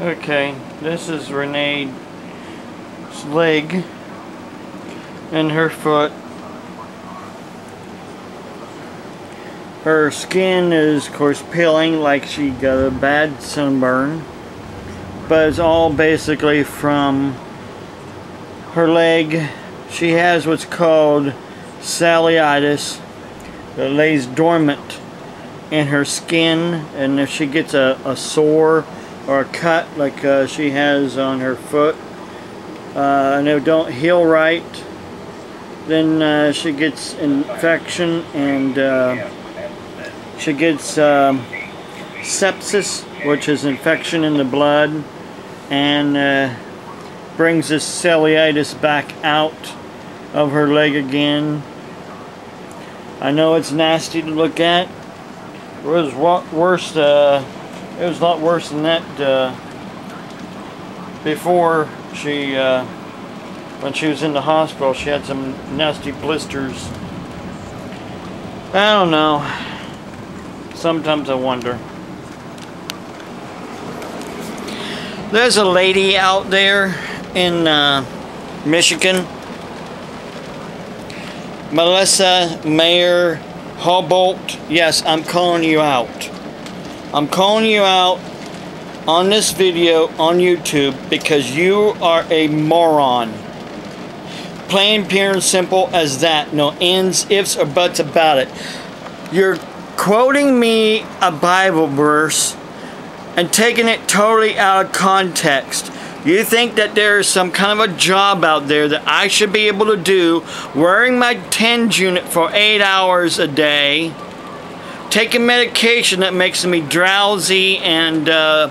Okay, this is Renee's leg and her foot. Her skin is, of course, peeling like she got a bad sunburn. But it's all basically from her leg. She has what's called cellulitis that lays dormant in her skin. And if she gets a, a sore or a cut like uh, she has on her foot, uh, and it don't heal right, then uh, she gets infection and uh, she gets um, sepsis, which is infection in the blood, and uh, brings this cellulitis back out of her leg again. I know it's nasty to look at. It was worse. It was a lot worse than that uh, before she, uh, when she was in the hospital. She had some nasty blisters. I don't know sometimes I wonder. There's a lady out there in uh, Michigan, Melissa Mayer Hobolt. Yes, I'm calling you out. I'm calling you out on this video on YouTube because you are a moron. Plain, pure, and simple as that. No ends, ifs, or buts about it. You're quoting me a Bible verse and taking it totally out of context. You think that there is some kind of a job out there that I should be able to do wearing my TENS unit for eight hours a day, taking medication that makes me drowsy and uh,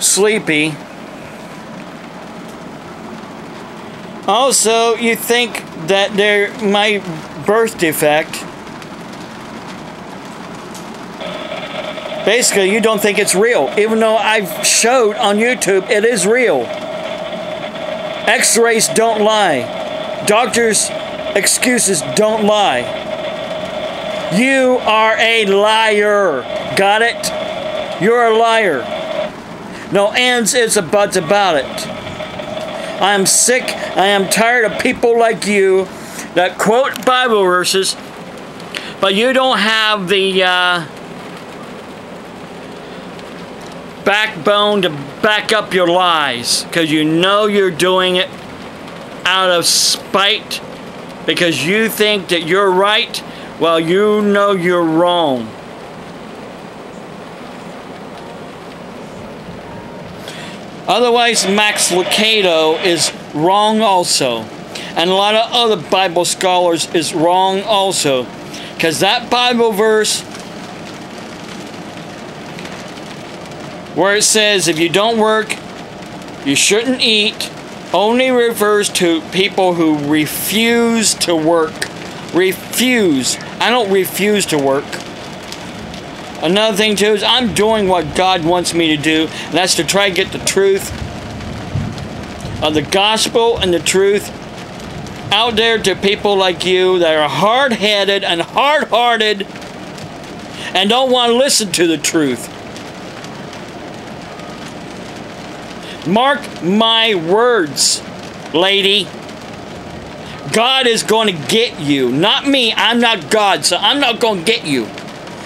sleepy. Also, you think that there my birth defect Basically, you don't think it's real, even though I've showed on YouTube it is real. X-rays don't lie. Doctors' excuses don't lie. You are a liar. Got it? You're a liar. No ands, it's a buts about it. I am sick, I am tired of people like you that quote Bible verses, but you don't have the uh, backbone to back up your lies because you know you're doing it out of spite because you think that you're right while you know you're wrong. Otherwise, Max Lucado is wrong also. And a lot of other Bible scholars is wrong also. Because that Bible verse where it says if you don't work, you shouldn't eat, only refers to people who refuse to work. Refuse. I don't refuse to work. Another thing too is I'm doing what God wants me to do, and that's to try to get the truth of the gospel and the truth out there to people like you that are hard-headed and hard-hearted and don't want to listen to the truth. Mark my words, lady. God is going to get you. Not me. I'm not God, so I'm not going to get you.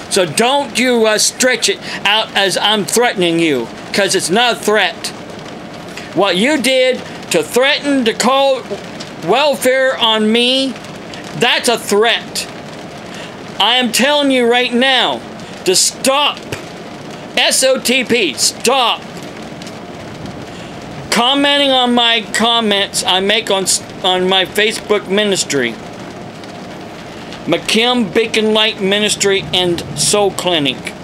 So don't you uh, stretch it out as I'm threatening you, because it's not a threat. What you did to threaten to call welfare on me, that's a threat. I am telling you right now to stop. SOTP, stop commenting on my comments I make on, on my Facebook ministry. McKim Beacon Light Ministry and Soul Clinic.